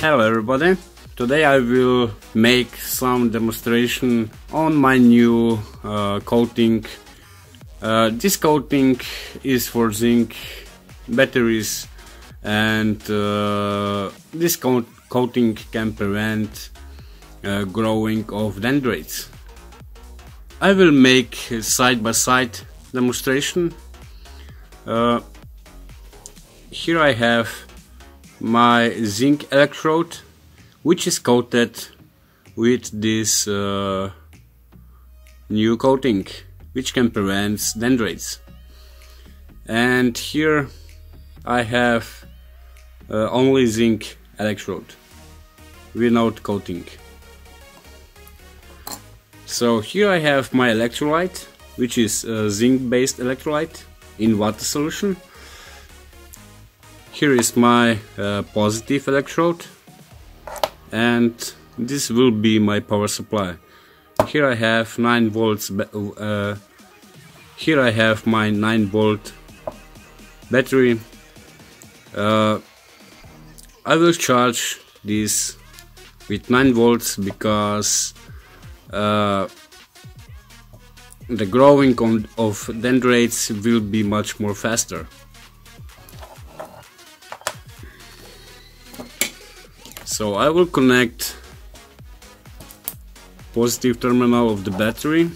Hello everybody! Today I will make some demonstration on my new uh, coating. Uh, this coating is for zinc batteries and uh, this co coating can prevent uh, growing of dendrites. I will make side by side demonstration. Uh, here I have my zinc electrode which is coated with this uh, new coating which can prevent dendrites. And here I have uh, only zinc electrode without coating. So here I have my electrolyte which is zinc based electrolyte in water solution here is my uh, positive electrode and this will be my power supply. Here I have 9 volts, uh, here I have my 9 volt battery. Uh, I will charge this with 9 volts because uh, the growing of dendrites will be much more faster. So I will connect positive terminal of the battery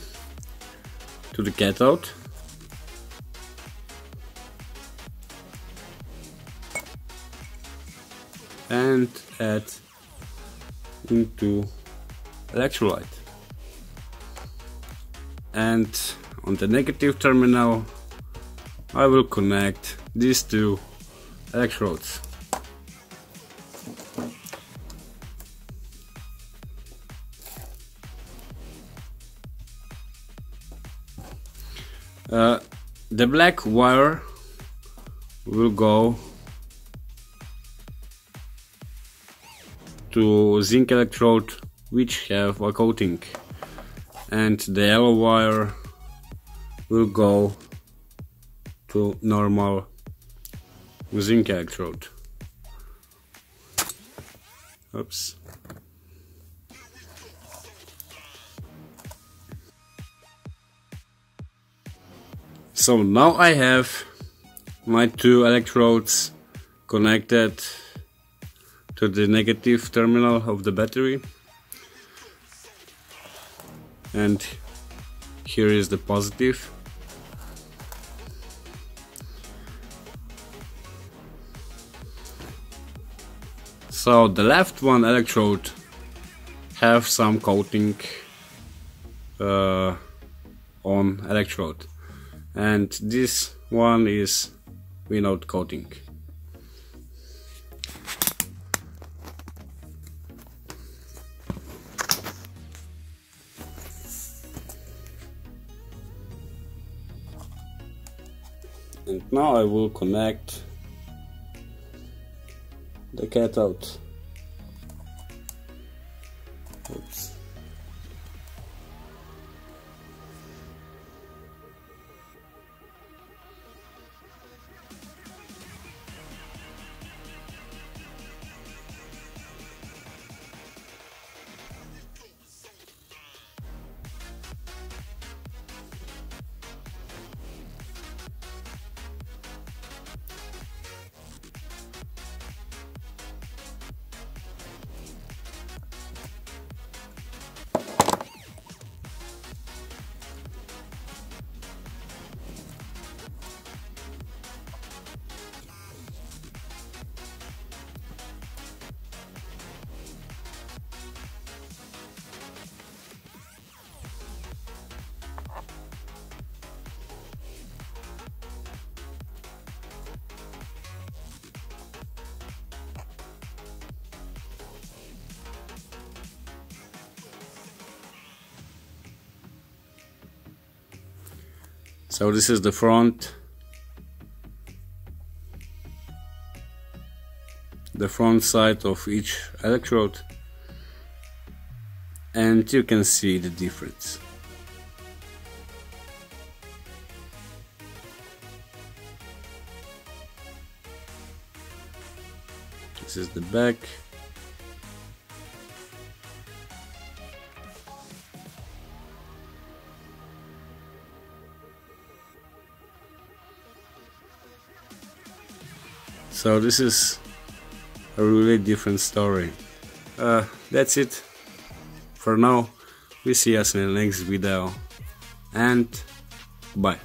to the cathode. And add into electrolyte. And on the negative terminal I will connect these two electrodes. Uh, the black wire will go to zinc electrode which have a coating and the yellow wire will go to normal zinc electrode. Oops. So now I have my two electrodes connected to the negative terminal of the battery. And here is the positive. So the left one electrode have some coating uh, on electrode and this one is without coating. And now I will connect the cathode. Oops. So this is the front. The front side of each electrode. And you can see the difference. This is the back so this is a really different story. Uh, that's it for now. We see us in the next video. And bye